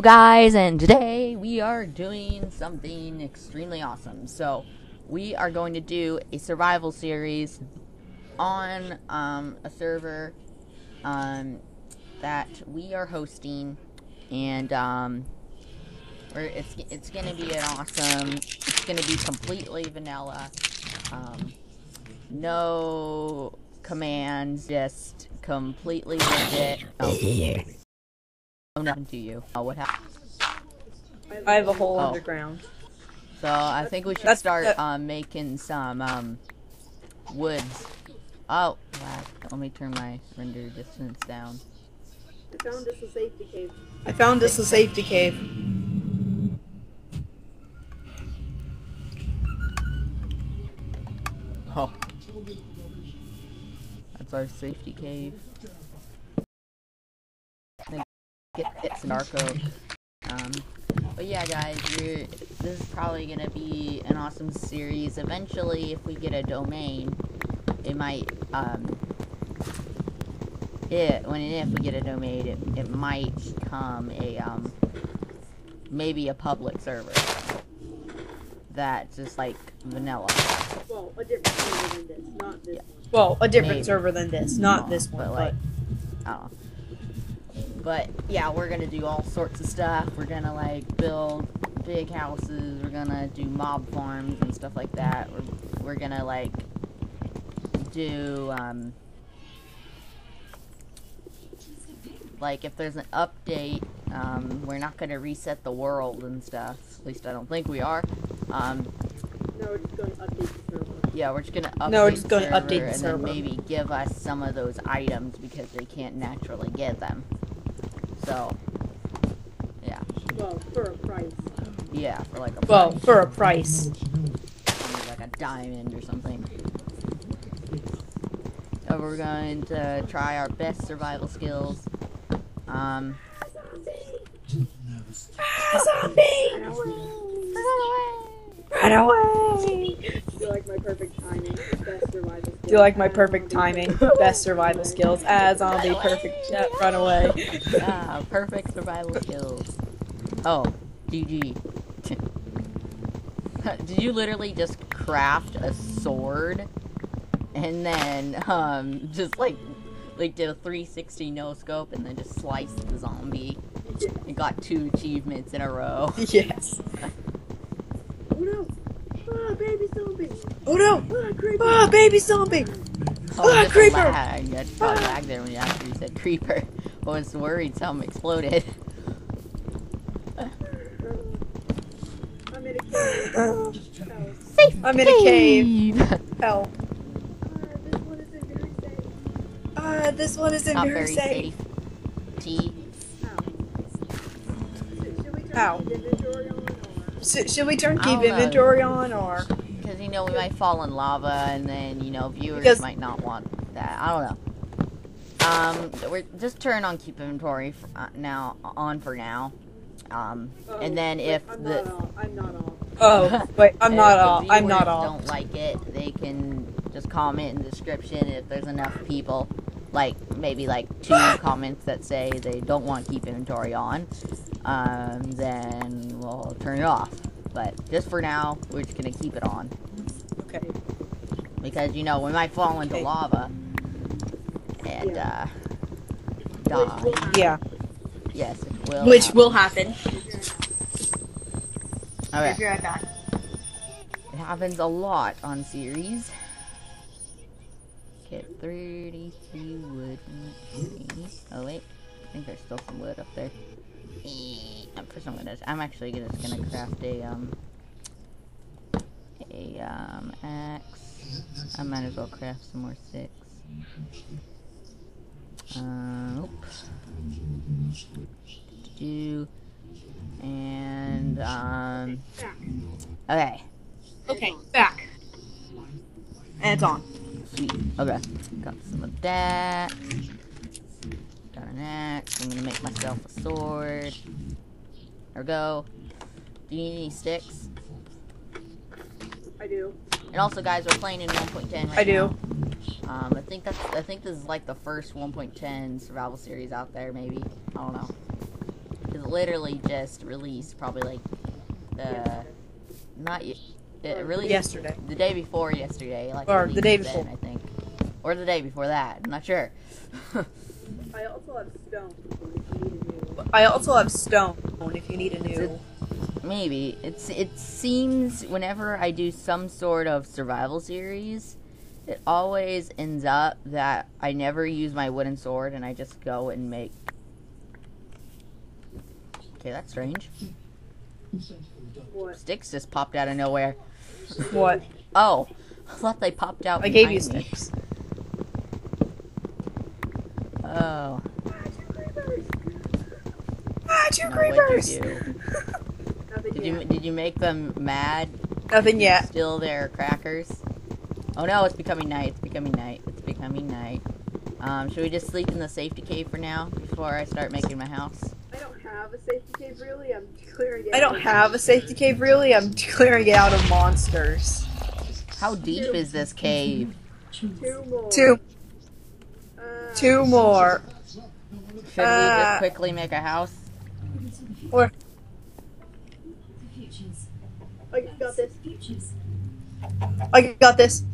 Guys, and today we are doing something extremely awesome. So, we are going to do a survival series on um, a server um, that we are hosting, and um, it's it's going to be an awesome. It's going to be completely vanilla. Um, no commands, just completely legit. Oh. Oh, nothing to you. Oh, what happened? I have a hole Oh. underground. So I think we should That's- start that- um, making some um, woods. Oh, wow. Let me turn my render distance down. I found us a safety cave. I found us a safety cave. Oh. That's our safety cave. Get, get some dark oak. Um, but yeah, guys, you're, this is probably gonna be an awesome series. Eventually, if we get a domain, it might, um, it, when and if we get a domain, it, it might come a, um, maybe a public server. That's just like vanilla. Well, a different server than this, not this Yeah. one. Well, a different Maybe. server than this, not Oh, this one. but But, like, I don't know. But yeah, we're gonna do all sorts of stuff. We're gonna like build big houses. We're gonna do mob farms and stuff like that. We're we're gonna like do um like if there's an update, um, we're not gonna reset the world and stuff. At least I don't think we are. Um, No, we're just going to update the server. yeah, we're just gonna update No, we're just gonna server update the and server. then maybe give us some of those items because they can't naturally get them. So, yeah, Well, for a price. yeah, for like a well, price, for a price. maybe like a diamond or something. So we're going to try our best survival skills. Um, Zombie! Run away! Do you like my perfect timing? Best survival skill. Do you like my perfect timing? Best survival skills. Ah, zombie, perfect. Yeah, run away. ah, perfect survival skills. Oh, GG. Did you literally just craft a sword and then um just like like did a 360 no scope and then just sliced the zombie and got two achievements in a row? Yes. Oh no! Ah, baby zombie! Oh no! Ah! Ah, baby zombie! Oh, Ah, creeper! lag. I probably lagged there when you after you said creeper. I was worried something exploded. I'm in a cave. Oh, I'm in a cave. Help. this one isn't Ah, this one isn't very very safe. safe. T. Ow. Ow. Should, should we turn the inventory on or? Should we turn keep inventory on or? Because, you know, we might fall in lava, and then, you know, viewers Because- might not want that. I don't know. Um, we're just turn on keep inventory for, uh, now on for now. Um, Oh, and then if I'm the not all. I'm not all. Oh, wait, I'm if not the all. I'm not all. Don't like it, they can just comment in the description if there's enough people, like maybe like two comments that say they don't want keep inventory on. Um, then we'll turn it off. But just for now, we're just gonna keep it on. Okay. because you know we might fall into Okay. lava and Yeah. uh Which die. will. Yeah. Yes, it will. Which happen. will happen. Okay. right back. It happens a lot on series. Get 33 wood. Oh wait, I think there's still some wood up there. Eh, I'm gonna. I'm actually just gonna craft a um a um axe. I might as well craft some more sticks. Uh, oops. Do and um. Okay. Okay, back. And it's on. Sweet. Okay. Got some of that. Got an axe. I'm gonna make myself a sword. There we go. Do you need any sticks? I do. And also, guys, we're playing in 1.10 right I do. now. Um, I think that's. I think this is like the first 1.10 survival series out there. Maybe. I don't know. 'Cause literally just released, probably like the not y- it released Yesterday. the day before yesterday, like Or the day before. then, I think, or the day before that. I'm not sure. I also have stone. If you need a new. I also have stone if you need a new. Maybe it's it seems whenever I do some sort of survival series, it always ends up that I never use my wooden sword and I just go and make. Okay, that's strange. What? Sticks just popped out of nowhere. What? Oh, I thought they popped out. I gave you behind me. sticks. Oh, Ah, two now what'd creepers! you do? Nothing Did yet. you did you make them mad? Nothing yet. Still their crackers? Oh no, it's becoming night. It's becoming night. It's becoming night. Um, should we just sleep in the safety cave for now before I start making my house? I don't have a safety cave really. I'm clearing it. I don't have a safety cave really. I'm clearing it out of monsters. How deep is this cave? Two more. Two, Uh, two more. Should we Uh, just quickly make a house? Or I got this. I got this.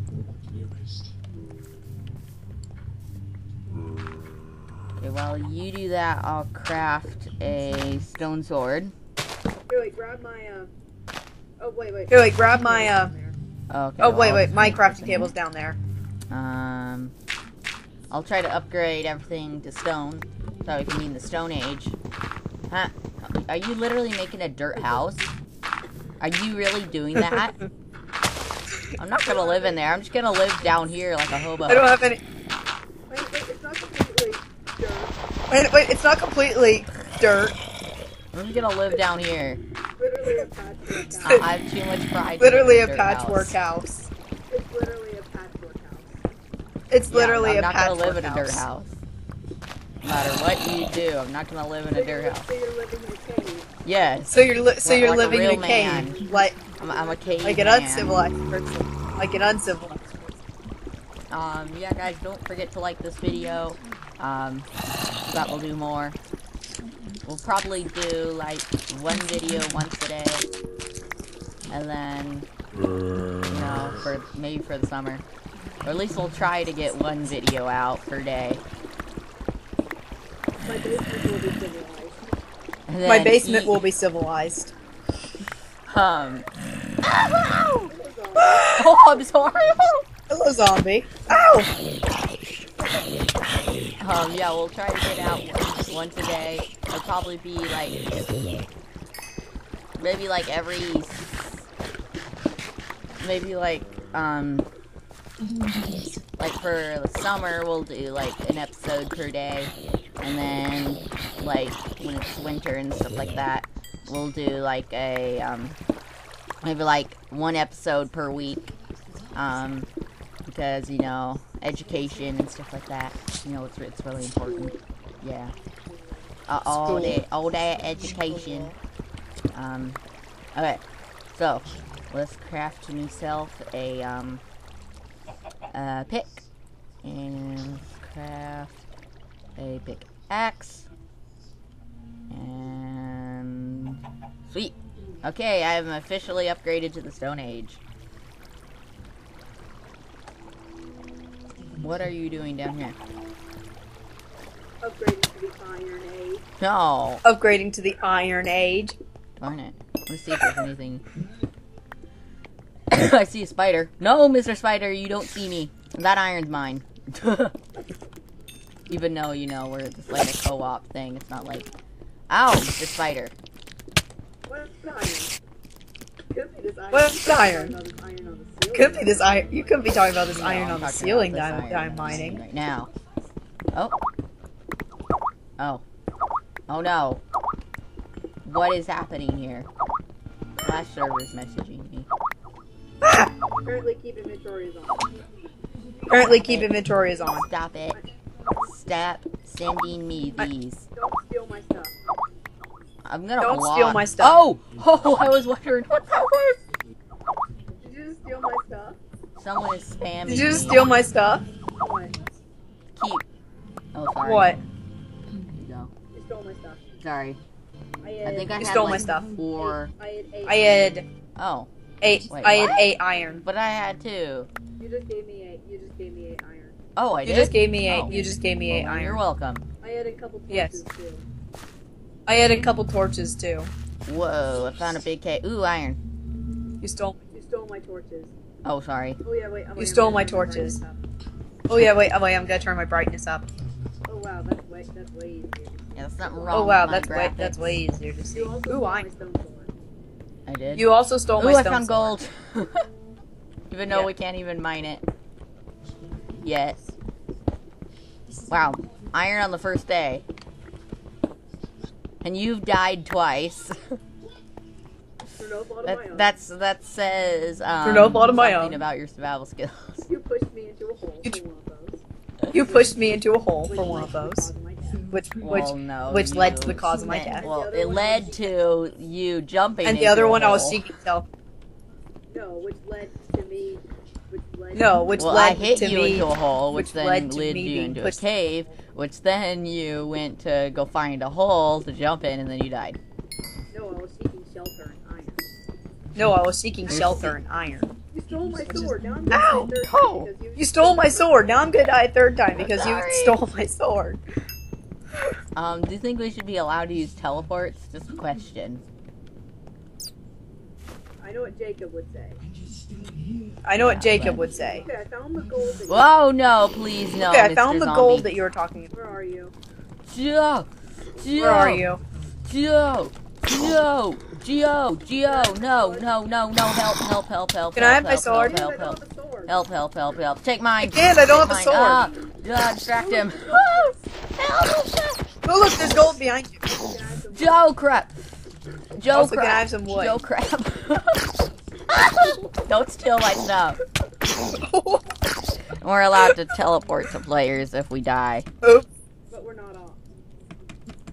Okay, while you do that, I'll craft a stone sword. Here, wait, grab my, uh... Oh, wait, wait. Here, wait, grab my uh. Okay. Oh well, wait, wait, my crafting table's down there. Um, I'll try to upgrade everything to stone so we can be in the Stone Age. Huh? Are you literally making a dirt house? Are you really doing that? I'm not gonna live in there. I'm just gonna live down here like a hobo. I don't have any. Wait, wait, it's not completely dirt. Wait, wait, it's not completely dirt. I'm just gonna live down here. Literally a patchwork house. I, I have too much pride. to Literally live a in patchwork house. house. It's literally a patchwork house. It's Yeah, literally I'm a not patchwork gonna live in a house. dirt house. No matter what you do, I'm not gonna live in a dirt you're, house. So you're living in a cave. Yes, So you're li- so Like- you're like a living in real a cave, man. like I'm, I'm a cave like an man. uncivilized person, like an uncivilized. Um, yeah, guys, don't forget to like this video. Um, that will do more. We'll probably do like one video once a day, and then you know, for maybe for the summer, or at least we'll try to get one video out per day. My basement will be civilized. And My basement eat- will be civilized. Um. Hold. Oh, I'm sorry. Hello, zombie. Ow! Um, yeah, we'll try to get out once, once a day. It'll probably be like maybe like every maybe like um like for the summer we'll do like an episode per day, and then like when it's winter and stuff like that, we'll do like a um maybe like one episode per week. Um, because you know education and stuff like that. You know, it's it's really important. Yeah. Uh, all day, all day education. Um. Okay. So, let's craft myself a um a pick and craft a pickaxe and sweet. Okay, I am officially upgraded to the Stone Age. What are you doing down here? Upgrading to the Iron Age. No. Upgrading to the Iron Age. Darn it. Let's see if there's anything. I see a spider. No, Mr. Spider, you don't see me. That iron's mine. Even though, you know, we're just like a co-op thing. It's not like... Ow, Mr. Spider. What's iron? Could be this iron. What's iron? Iron on the ceiling. Could be this iron. You could be talking about this No, iron I'm on the ceiling about that I'm, that I'm I'm mining. Right now. Oh. Oh. Oh no. What is happening here? Flash server's messaging me. Ah! Currently keep inventories on. Currently, keep inventory is on. Stop it. Stop sending me I- these. Don't steal my stuff. I'm gonna Don't block. steal my stuff. Oh! Oh, I was wondering what that was. Did you just steal my stuff? Someone is spamming Did you just me. steal my stuff? What? Keep. Oh, sorry. What? There you go. You stole my stuff. Sorry. I had, I think I You had stole like my stuff. four. I had eight. I had Oh, eight. Wait, I had what? eight iron. but I had two. You just gave me eight. You just gave me eight iron. Oh, I You did. just gave me eight. Oh. You just gave me eight oh, Well, You're welcome. I had a couple torches Yes. too. I had a couple torches too. Whoa! I found a big cave. Ooh, iron. You stole. You stole my torches. Oh, sorry. Oh yeah, wait. Oh, wait, I'm stole my torches. brightness Oh yeah, wait. Oh wait. I'm gonna turn my brightness up. up. Oh wow, that's way that's way easier. Yeah, that's something oh, wrong. Oh wow, with my that's way that's way easier to see. You also Ooh, stole I. my stone sword. I did. You also stole Ooh, my I found sword. gold. Even though Yeah. we can't even mine it yet. Wow, iron on the first day, and you've died twice. No fault of my that that's that says um, no fault of my own. about your survival skills. You pushed me into a hole You for one of those. You pushed me into a hole which for one led of to the those, cause of my death. which which well, no, which led to the cause of my death. Well, it led to you jumping. and the other one I was seeking self. No, which led to me. Which led No, which well, led I hit to you me. into a hole, which, which then led led you into pushed- a cave, which then you went to go find a hole to jump in, and then you died. No, I was seeking shelter and iron. No, I was seeking shelter and iron. You stole my sword. Now I'm gonna Ow! die third Oh! time because You stole my sword. Now I'm gonna die a third time because you stole my sword. Um, do you think we should be allowed to use teleports? Just a question. I know what Jacob would say. I know what Jacob would say. Okay, I found the gold. That you- Whoa, no, please, no. Okay, I Mr. found the Zombie. gold that you were talking about. Where are you? Geo! Geo! Where are you? Geo! Geo! Geo! Geo! No, no, no, no, help, help, help, help. Can I help, have my help, sword? Help, I help, don't have a sword. help, help, help, help. Take mine. I can't, I don't Take have a mine. sword. Ah, ah, distract him. Ah, help! Oh look, there's gold behind you. Can I have some- Joe crap. Joe Also, can I crap. have some wood? Joe crap. Don't steal my stuff. We're allowed to teleport to players if we die. Oops, But we're not off.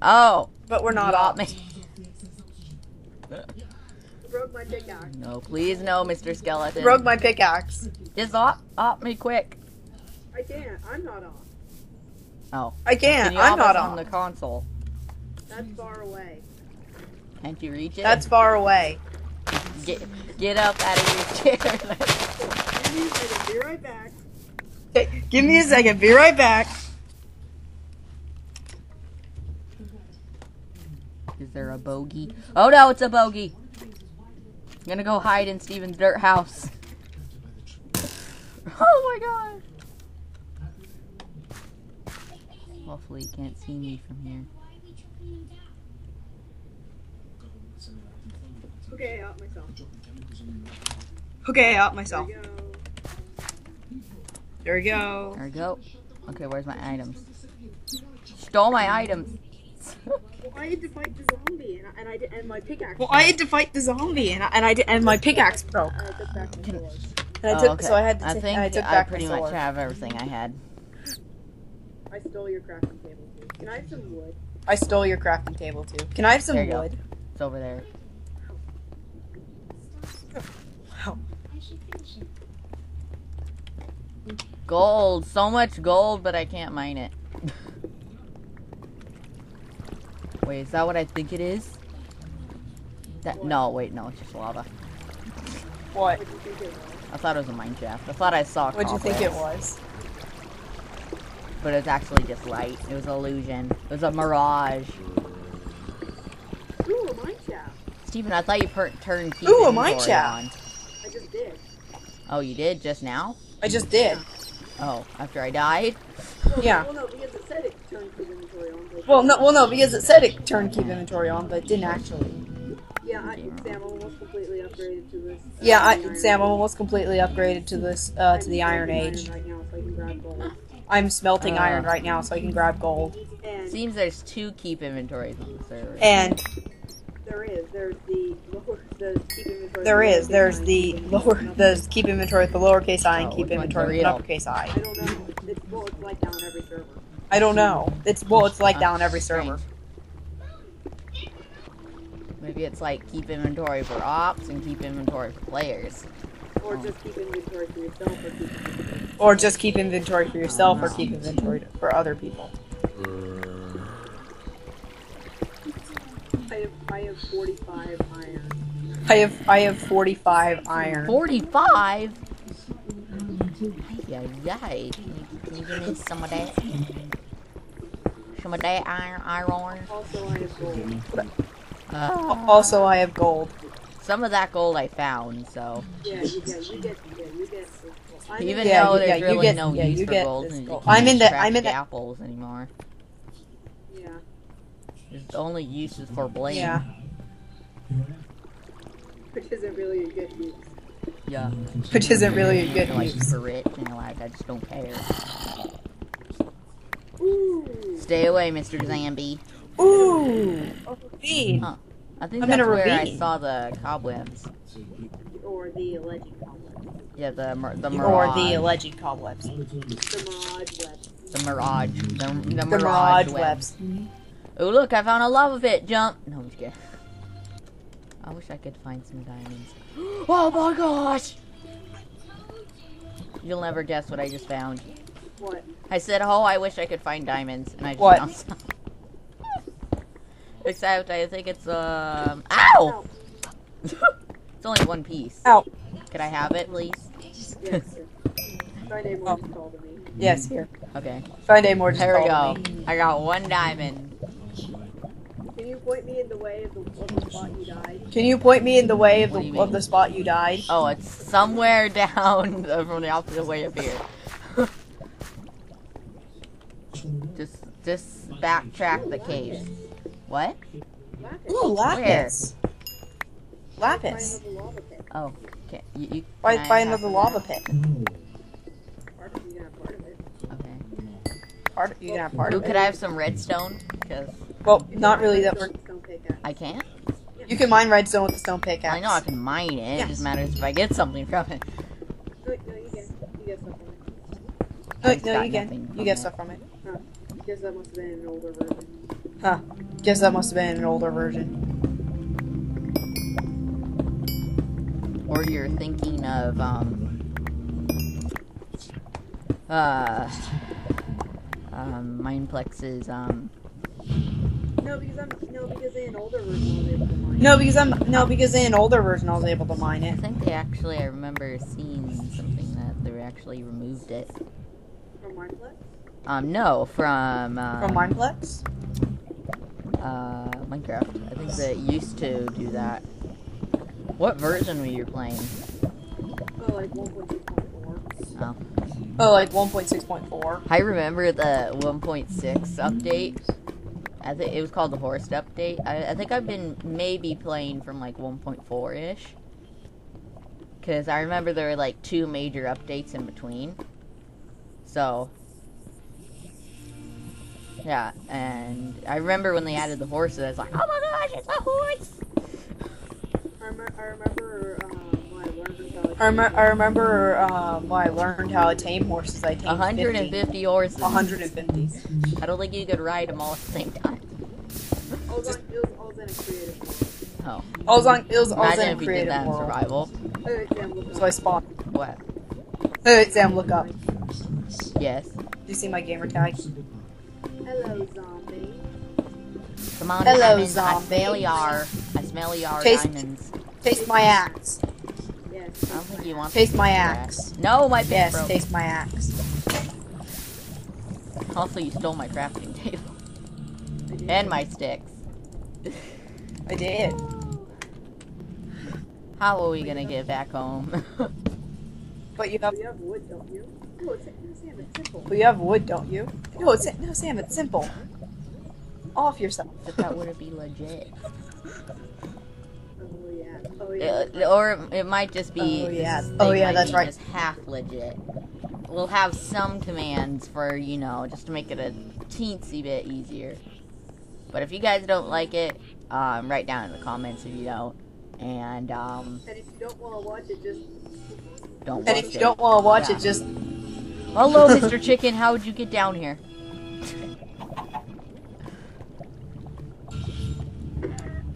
Oh, but we're not got off. me. Broke my pickaxe. No, please, no, Mr. Skeleton. Broke my pickaxe. Just op, op me quick. I can't. I'm not off. Oh, I can't. can I'm not on on. the console? That's far away. Can't you reach it? That's far away. Get get up out of your chair. Give me a second. Be right back. Okay, give me a second. Be right back. Is there a bogey? Oh no, it's a bogey. I'm gonna go hide in Steven's dirt house. Oh my god. Hopefully he can't see me from here. Okay, out myself. Okay, out myself. There we go. There we go. Okay, where's my items? Stole my items. Well, I had to fight the zombie, and I, and, I did, and my pickaxe. Well, I had to fight the zombie, and I, and I did, and my pickaxe broke. Uh, I took back my sword. And I Oh, took, okay. so I had to. I ta- think I took I pretty much have everything I had. I stole your crafting table too. Can I have some wood? I stole your crafting table too. Can I have some There you go. wood? It's over there. Wow. Gold, so much gold, but I can't mine it. wait, is that what I think it is? That no, wait, no, it's just lava. What? What do you think it was? I thought it was a mine shaft. I thought I saw. What'd you think it was? But it's actually just light. It was an illusion. It was a mirage. Ooh, a mine shaft. Steven, I thought you per- turned keep Ooh, a mine inventory shaft. I just did. Oh, you did just now? I just did. Oh, after I died? Well, Yeah. Well, no, because it said it turned keep inventory on. but- Well, no, well, no, because it said it turned keep inventory on, but it didn't actually. Yeah, I, Sam, I'm almost completely upgraded to this. uh, Yeah, I, Sam, I'm almost completely upgraded to this, uh, to the I'm Iron Age. Right now, so I can grab gold. I'm smelting Uh. iron right now, so I can grab gold. Seems there's two keep inventories on the server. And there is, there's the lower, the keep inventory. there the there's the lower, inventory, keep inventory with the lowercase i and Oh, keep which one's inventory the with an real? uppercase i. I don't know. It's, well, it's like that on every server. I don't know. It's well, it's like that on every server. Maybe it's like keep inventory for ops and keep inventory for players. Or just keep inventory for yourself or keep inventory. Or just keep inventory for yourself, or keep inventory for other people. Mm. Have I have 45 iron. I have I have 45 iron. 45? Yeah, yeah. Can you, give me some of that? Some of that iron, iron? Also, I have gold. Uh, Also, I have gold. some of that gold I found, so. Yeah, you get, you get, yeah, you get. I'm in- Even Yeah, though you- there's really get- no use for gold, this and you gold. I'm in the- I'm in the- apples anymore. Yeah. There's the only use is for blame. Yeah. Which isn't really a good use. Yeah. Which isn't really a good like use. for rich and like I just don't care. Ooh. Stay away, Mr. Zambi. Ooh. Feed. Huh. I think I'm in that's a where I saw the cobwebs. Or the alleged cobweb. Yeah, the mir- the Or the alleged cobwebs. The mirage web. the mirage. The, the, The mirage, mirage web. webs. Oh look, I found a lava pit. Jump. No, I'm just kidding. I wish I could find some diamonds. Oh my gosh! You'll never guess what I just found. What? I said, "Oh, I wish I could find diamonds," and I just What? found some. Except I think it's um. Ow! it's only one piece. Ow. Could I have it, please? Yes. Friday morning called me. Yes, here. Okay. Friday more just There we go. me. I got one diamond. Can you point me in the way of the, of the spot you died? Can you point me in the way of What do you the of mean? the spot you died? Oh, it's somewhere down from the opposite way up here. just, just backtrack the cave. What? Lapis. Ooh, lapis. Find Lapis. another lava pit. Oh, okay. You, you Find, can I find have another lava pit. Part of, you can have part of it. Okay. Part, you can have part Ooh, of could it. I have some redstone? Because Well, not really that we're. I can't. You can mine redstone with the stone pickaxe. I know I can mine it. It just matters if I get something from it. No, no, you get, you get stuff from it. No, I no, you get you get it. stuff from it. Guess that must have been an older version. Huh. Guess that must have been an older version. Or you're thinking of um uh um Mineplex's um No, because I'm no, because in an older version I was able to mine. No, because I'm no because in an older version I was able to mine it. I think they actually I remember seeing something that they actually removed it. From Mineplex? Um no, from um, From Mineplex. uh Minecraft. I think they used to do that. What version were you playing? Oh, like 1.2.4. Oh, like 1.6.4. I remember the 1.6 update. I think it was called the Horse update. I, I think I've been maybe playing from like 1.4 ish. Because I remember there were like two major updates in between. So. Yeah, and I remember when they added the horses, I was like, oh my gosh, it's a horse! I, rem- I remember um, I learned how to I, rem- I remember um, when I learned how to tame horses. I tamed 50. 150 horses. 150. I don't think you could ride them all at the same time. I on, it was, I was in creative mode. Oh. I was on. It was I was Imagine in if you did creative that in world. survival. Damn, look So I up. spawned. What? Hey, Sam, look up. Yes. Do you see my gamer tag? Hello, zombie. Come on, Hello, diamonds. I zombie. smell yar. I smell yar Taste- diamonds. Taste my axe. I don't think you want Taste my do that. axe. No, my Yes, broke. taste my axe. Also, you stole my crafting table and my sticks. I did. How are we gonna get back home? But you have. You have wood, don't you? No, it's, no, Sam, it's simple. But you have wood, don't you? No, it's no, Sam. It's simple. Off yourself. but that wouldn't be legit. Oh, yeah. Oh, yeah. It- or it might just be. Oh, yeah. they Oh, yeah, that's right. Just half legit. We'll have some commands for you know just to make it a teensy bit easier. But if you guys don't like it, um, write down in the comments if you don't, and um, And if you don't want to watch it, just don't. And watch if you it. don't want to watch Yeah. it, just Hello, Mr. Chicken. How would you get down here?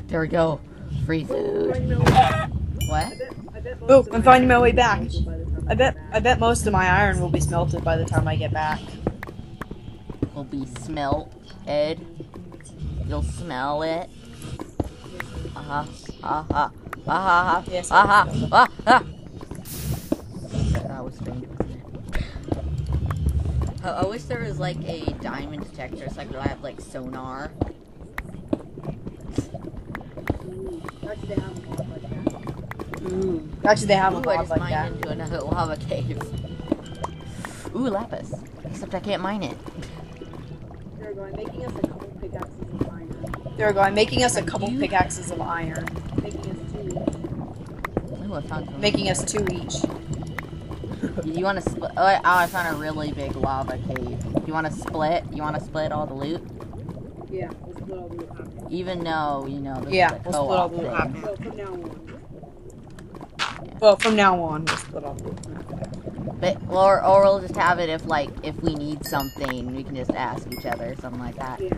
There we go. Free food. find no. I What? bet. I bet. Most of I'm finding my way back. by the time I bet I bet most of my iron will be smelted by the time I get back. Will be smelt, Ed. You'll smell it. ha ha ha Yes, ha ha I ha ha. That was I wish there was like a diamond detector, so I could have like sonar. Ooh, Actually, they have a mod like that. Ooh. Actually, they have a Ooh, I mod like mined that. into another lava cave. Ooh, lapis. Except I can't mine it. They're going, making us a couple pickaxes of iron. There we go. I'm making us a couple you- pickaxes of iron. Making us two. Ooh, I found some. Making us two each. You want to split? Oh, I- oh, found a really big lava cave. You want to split? You want to split all the loot? Yeah, we'll split all the loot half. Even though you know this Yeah, is a we'll split all co-op the loot thing. half. So from now on, Well, from now on, we'll split all the loot. But or or we'll just have it if like if we need something, we can just ask each other something like that. yeah.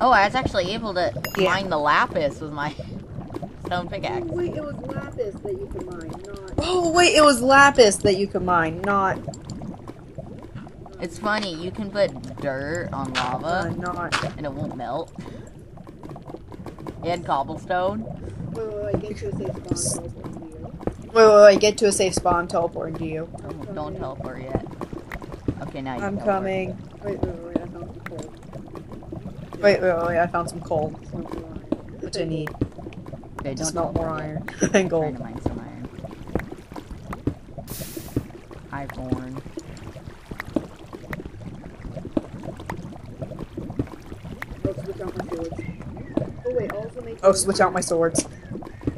Oh, I was actually able to Yeah. mine the lapis with my stone Oh, pickaxe. wait, it was lapis that you could mine, not. Oh wait, it was lapis that you could mine, not It's funny, you can put dirt on uh, lava not. and it won't melt. And cobblestone. Wait, wait, wait, get to a safe spawn. easier. Wait, wait, wait. Get to a safe spawn. Teleporting to you. Don't, don't teleport yet. Okay, now you I'm coming. Wait, wait, wait, I found some coal. Wait, wait, wait. I found some coal, Some more iron. which I need Okay, don't smelt more teleport iron and Trying gold. to mine some iron. Highborn. Oh, switch out my swords. Oh, wait, also make. Oh, switch out my swords.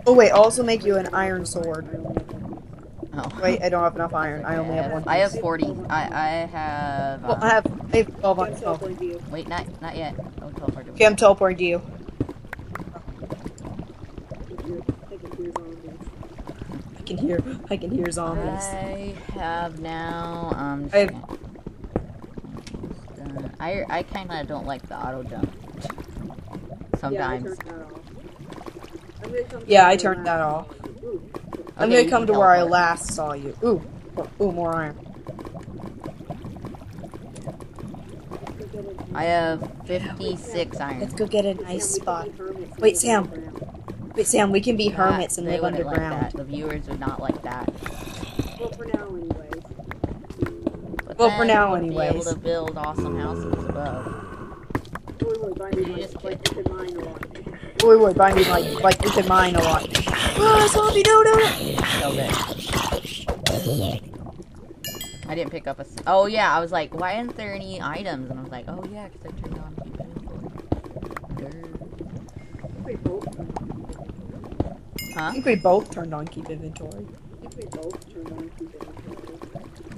Oh wait, also make you an iron sword. I only have one. Oh. Wait, I don't have enough iron. I only I have one. I have 40. I, I have. Well, um, I have. I have 12 on I'm 12. teleporting to you. Wait, not not yet. Don't teleport. Okay, I'm teleporting to you. If you're taking two zombies. I can hear. I can hear zombies. I have now. Um. I have- uh, I I kind of don't like the auto jump. Sometimes. Yeah, I turned that off. I'm gonna come to where I last saw you. Ooh. I'm Okay, gonna you come can to where I teleport. last saw you. Ooh, more iron. Let's go get a- I have 56 iron. Let's go get a nice spot. be hermits and Wait, Sam. Wait, Sam, we can be hermits and live underground. Like. The viewers would not like that. Well, for now, anyways. But Well, for now we'll Be able to build awesome houses above. Wait, wait, bind like, like you can mine a lot. Wait, wait, I like, like we can mine a lot. Ah, zombie, no, no, no. Killed. I didn't pick up a. s- Oh yeah, I was like, why aren't there any items? And I was like, oh yeah, because I turned on keep inventory. Wait, both. I think we both turned on keep inventory. I think we both turned on keep inventory.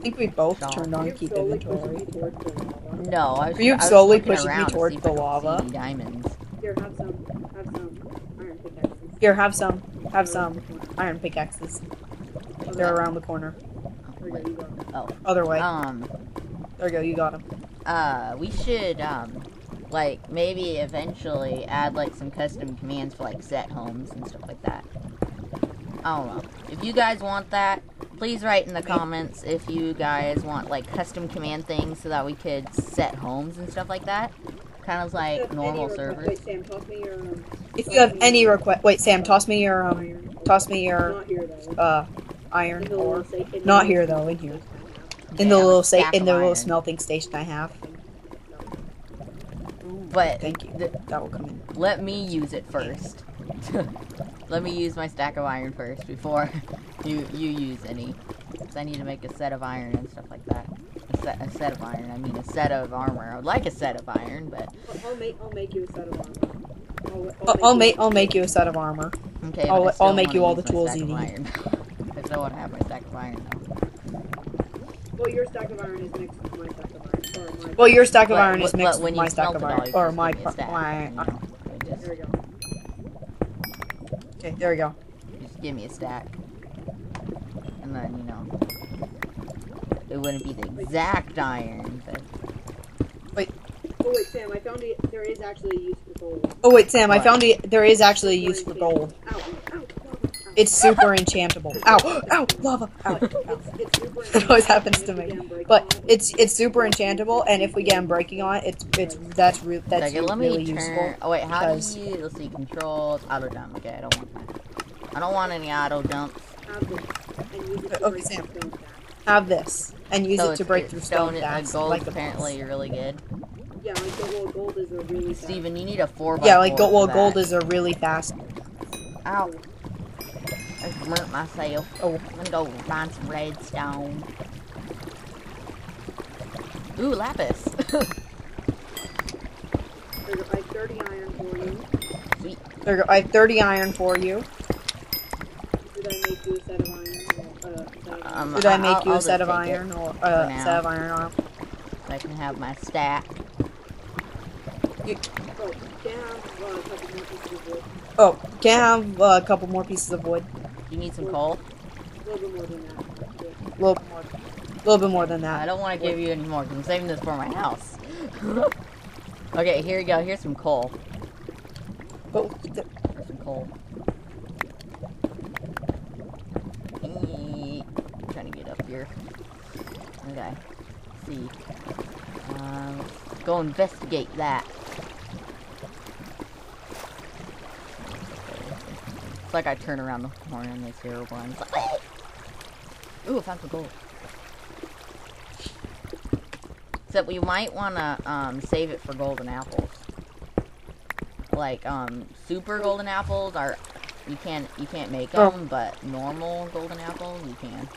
I think we both Stop. turned on You're keep inventory. me towards the lava. No, I was. Were you I was slowly pushing me around to towards the lava? diamonds. Here, have some, have some iron pickaxes. Here, have some, have some iron pickaxes. They're around the corner. Oh, wait. Oh. Other way. Um. There you go. You got them. Uh, we should um, like maybe eventually add like some custom commands for like set homes and stuff like that. I don't know. If you guys want that, please write in the comments if you guys want like custom command things so that we could set homes and stuff like that. Kind of like normal request- servers. Wait, Sam, toss me your um, If you have any request, wait, Sam, toss me your um, iron. toss me your Not here though. uh, In iron the little ore. safe- in the Not here though, in here. I In the little a sa- in of the little iron. smelting station I have. But Thank you. That will come in. let me use it first. let me use my stack of iron first before you you use any. 'Cause I need to make a set of iron and stuff like that. A set, a set of iron. I mean, a set of armor. I would like a set of iron, but I'll, I'll make I'll make you a set of armor. I'll, I'll, I'll make I'll make you a set of armor. okay. I'll- I I'll make you all the tools you need. Iron. I still want to have my stack of iron though. Well, your stack of iron is next to my stack of iron. Or my. Well, your stack of But- iron is but mixed with my stack of it all, iron, you or just my give me a stack, my. you know? You just, There we go. Okay, there we go. just give me a stack, and then you know, it wouldn't be the exact iron, but Wait. Oh wait, Sam, I found it. There is actually a use for gold. Oh wait, Sam, I found it. There is actually a use for gold. Ow, ow, lava, ow. It's super enchantable. Ow, ow, lava. Ow, ow. It's, it's super It always happens to me. But it's it's super enchantable, and if we get Unbreaking on it, it's it's that's re- that's Okay, let me really turn. useful. Oh wait, how because- do you? Let's see, controls, auto jump. Okay, I don't want that. I don't want any auto jumps. Have this and use it to Okay, break Sam. stone. Have this and use so it to break through stone uh, stacks Gold like apparently boss. really good. Yeah, like the well, gold is a really fast. Steven, you need a four Yeah, like four go, well, gold that. is a really fast. Ow! I just burnt myself. Oh, I'm gonna go find some redstone. Ooh, lapis. There's like 30 iron for you. Sweet. there go. I have 30 iron for you. Did I make you a set of iron? Or, uh, set of iron? Um, Did I make I'll- you I'll set of iron or uh, set of iron arm? So I can have my stack. Oh, can I have uh, a couple more pieces of wood? Oh, can I have uh, a couple more pieces of wood? You need some coal? A little bit more than that. Yeah. A little bit more. A little bit more than that. I don't want to give you any more because I'm saving this for my house. okay, here you go. Here's some coal. Th- Here's some coal. Eee, trying to get up here. Okay. Let's see. Um, let's go investigate that. It's like I turn around the corner and it's terrible. And it's like, "Ah!" Ooh, I found some gold. Except we might want to um, save it for golden apples. Like um, super golden apples are you can't you can't make Oh. them, but normal golden apples you can.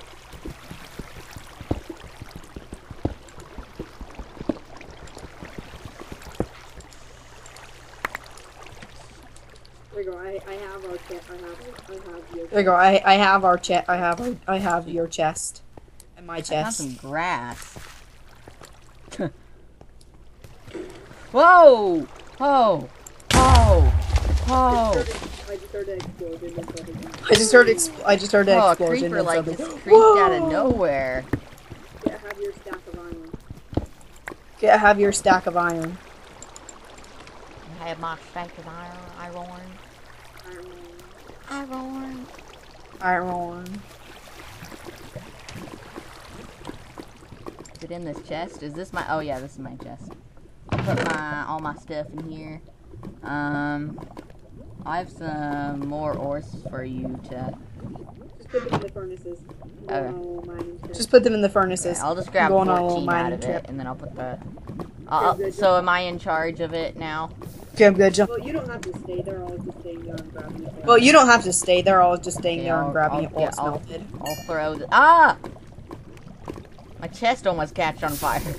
There you go. I, I have our kit. I have I have your. there you go. I I have our chest. I have I have your chest and my I found chest. some grass. Whoa! Whoa! Whoa! Whoa! I just heard an explosion and so I just heard ex- I just heard an Oh, a creeper like just creeped out of nowhere. Yeah, have your stack of iron. Okay, I have your stack of iron. I have my stack of iron, iron, Iron. iron. Iron. Is it in this chest? Is this my? Oh yeah, this is my chest. I'll put my all my stuff in here. Um, I have some more ores for you to. Just put them in the furnaces. Okay. No, mining kit. Just put them in the Okay, furnaces. I'll just grab going a little 14 out mining of trip. it, and then I'll put the. I'll- good. so am I in charge of it now? Okay, I'm good. Jump. Well, you don't have to stay there. I'll just stay there and grab it. Well, you don't have to stay there. I was just staying Okay, there I'll- and grabbing I'll- it yeah, I'll- melted. I'll throw the. Ah! My chest almost catch on fire.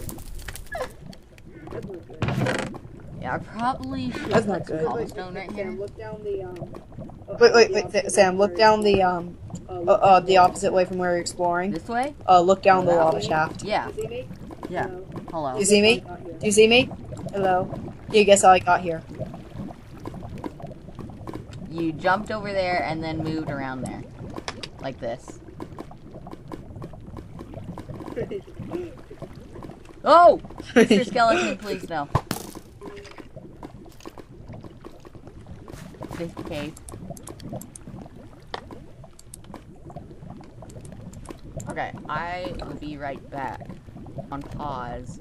That's not good. Yeah, I probably should That's put not good. cobblestone right here. Sam, look down the um. uh, Wait, wait, wait, opposite Sam. way Look down the um, uh, uh, look uh, down the opposite way from where you're exploring. This way? Uh, look down the lava shaft. Yeah. You see me? Yeah. Hello? Hello. You see me? I got. Do you see me? Hello. You guess how I got here? You jumped over there and then moved around there. Like this. Oh! Mr. Skeleton, please no. This cave. Okay, I will be right back. On pause.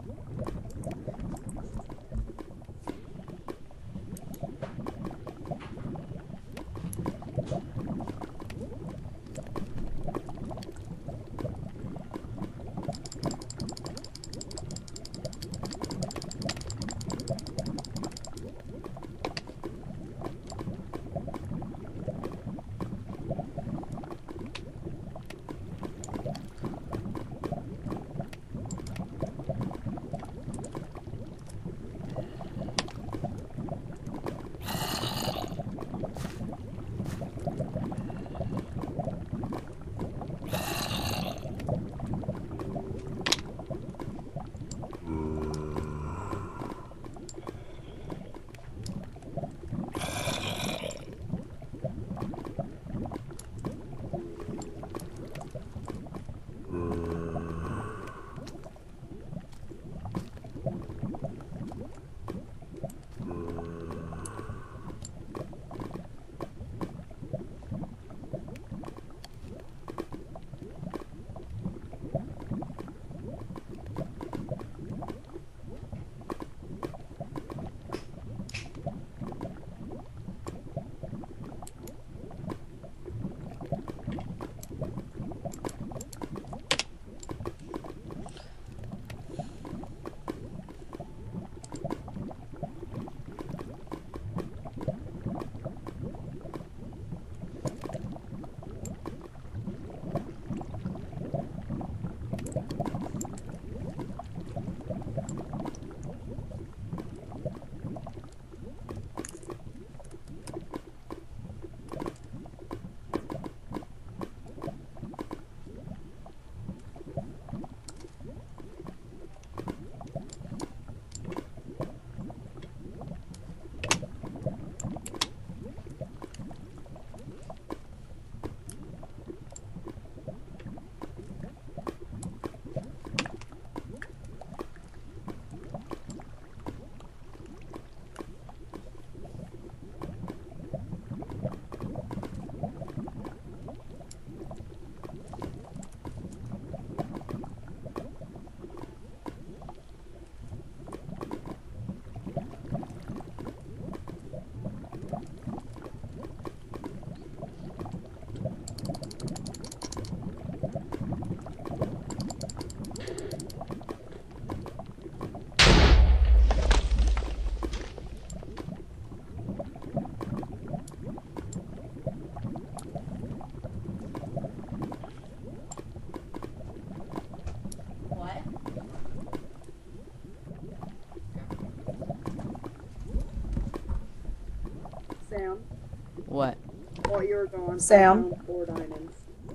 You were gone, I Sam? four diamonds.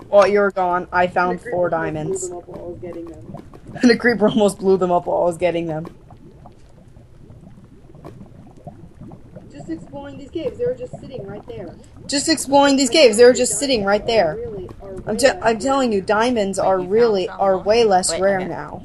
While you were gone, I found four diamonds. them up while I was getting them. And the creeper almost blew them up while I was getting them. Just exploring these caves, they were just sitting right there. Just exploring these caves, they were just sitting right there. I'm, way te- less I'm telling you, diamonds are really are way less rare now.